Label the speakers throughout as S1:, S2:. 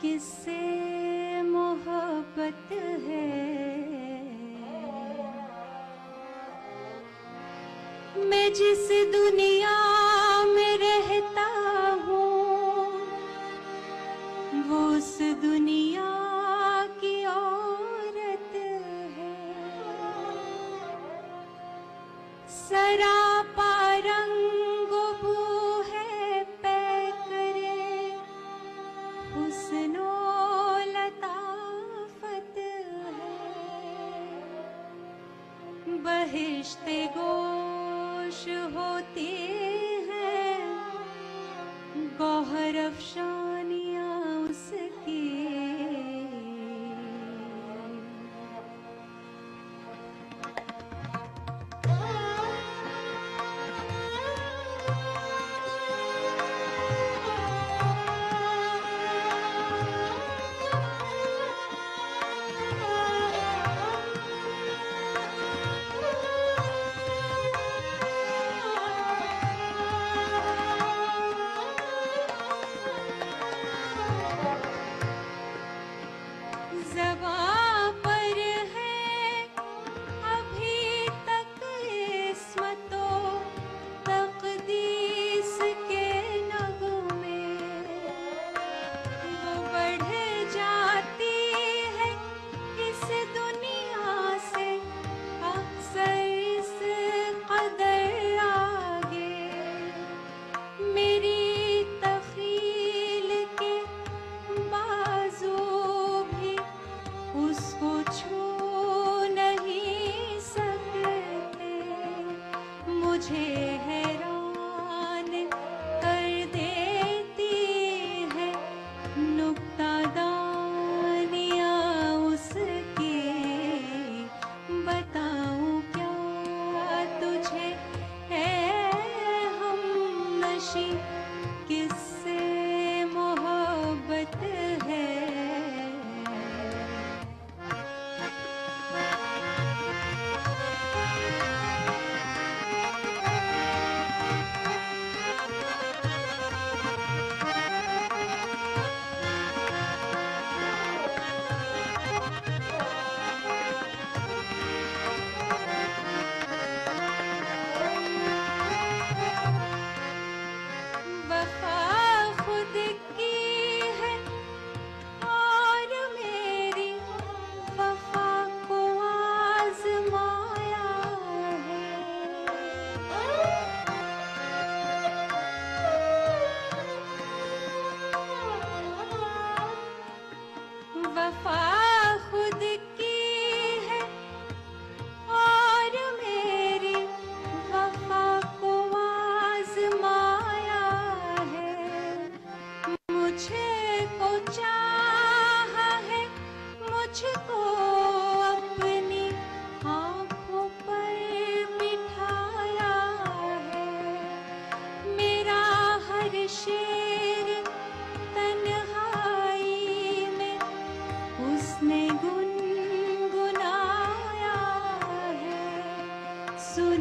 S1: किससे मोहब्बत है? मैं जिस दुनिया रिश्ते गोश होते हैं। गौहर अफशान चेहरा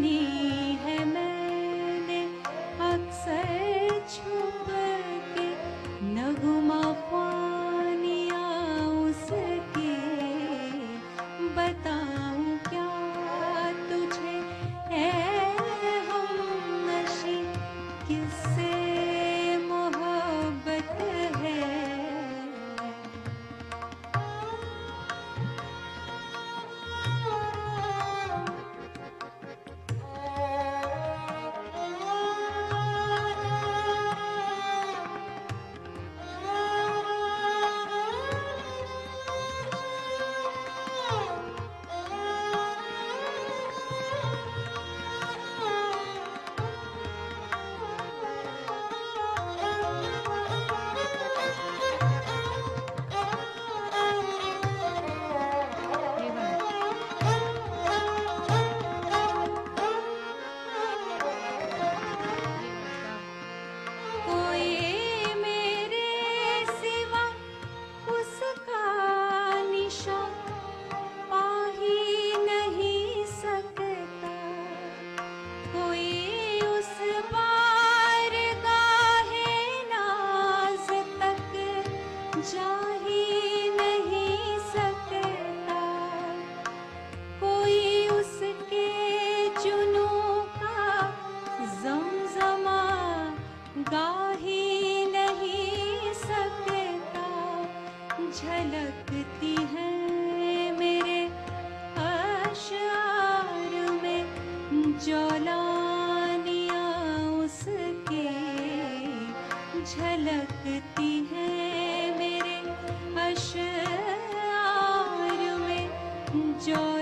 S1: 你。झलकती है मेरे अशार में जौलानिया उसके झलकती है मेरे अशार में जौला